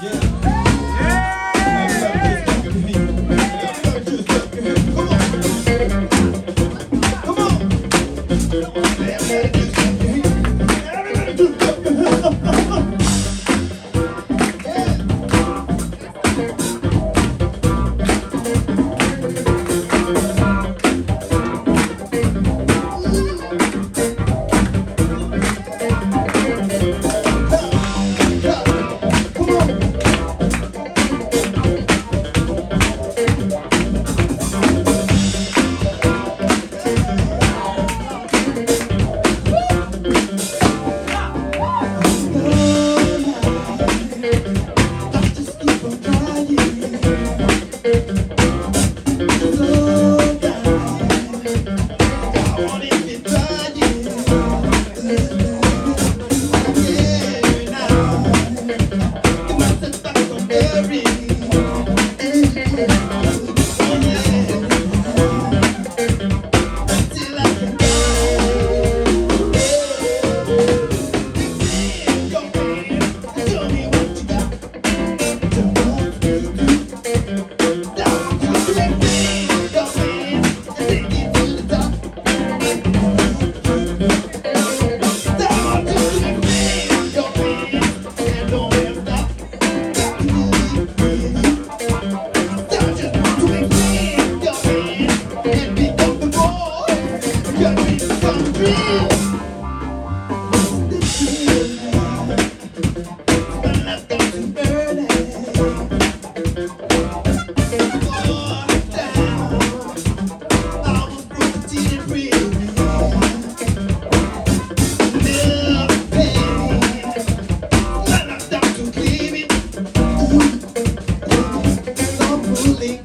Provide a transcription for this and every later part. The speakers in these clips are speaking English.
Yeah.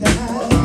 Down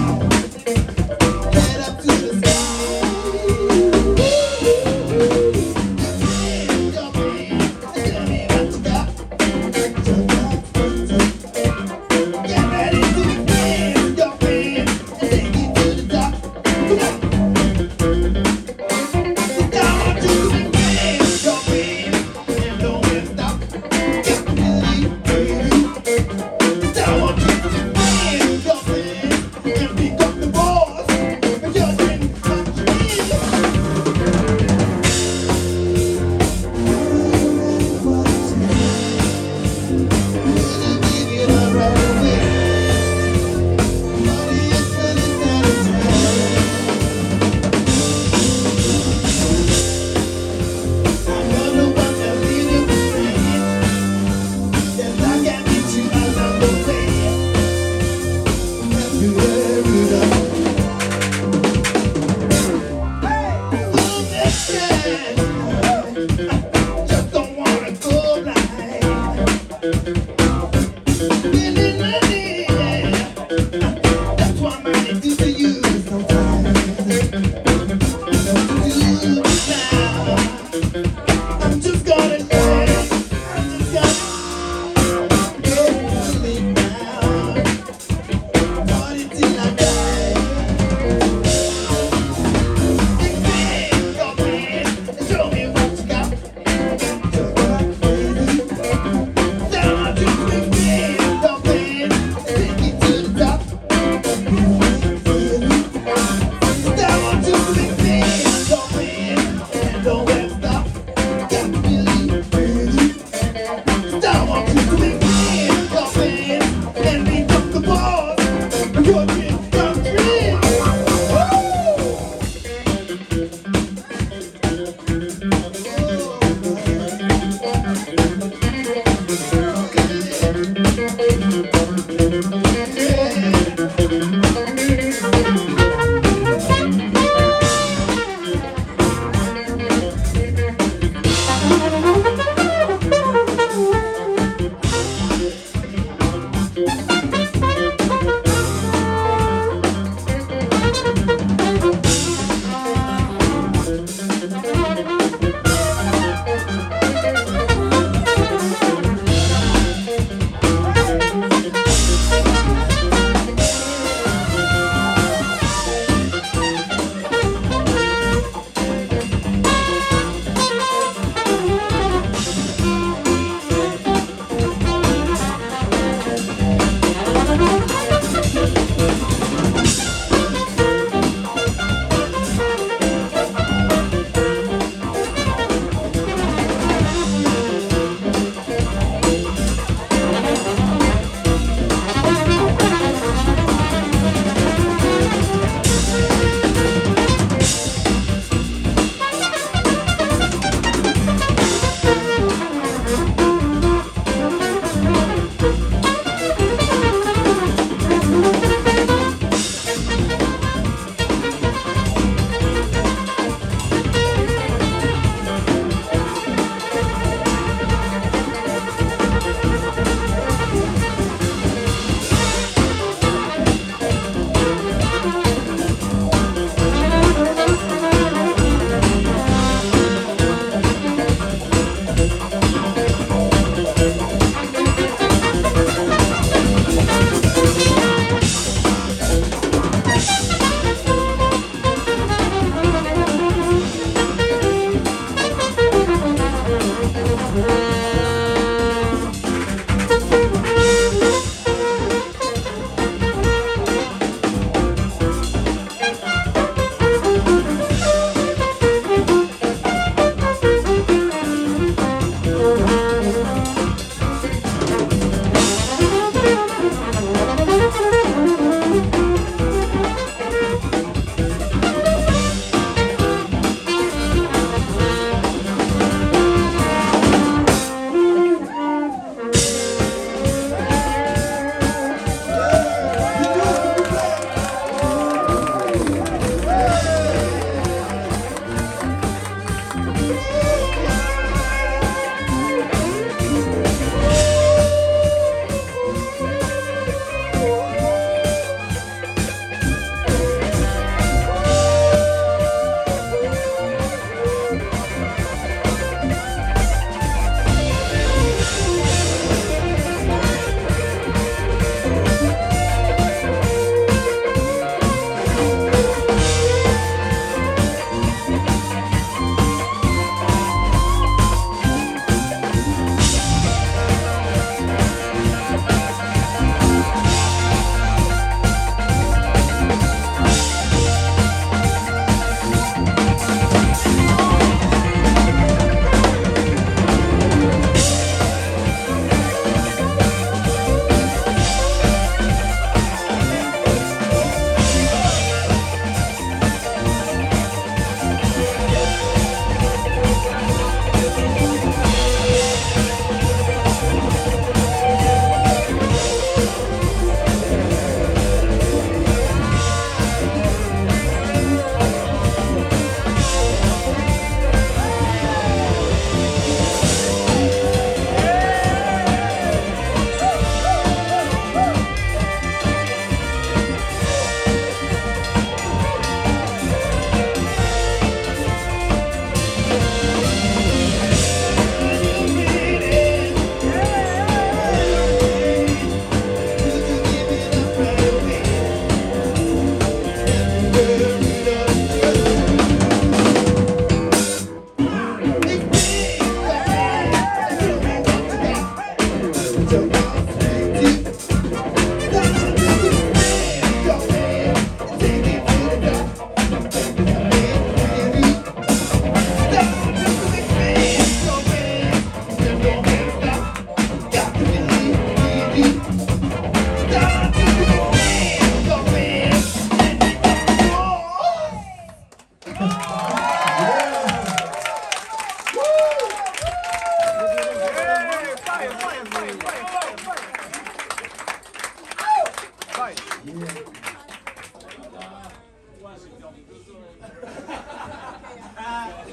to the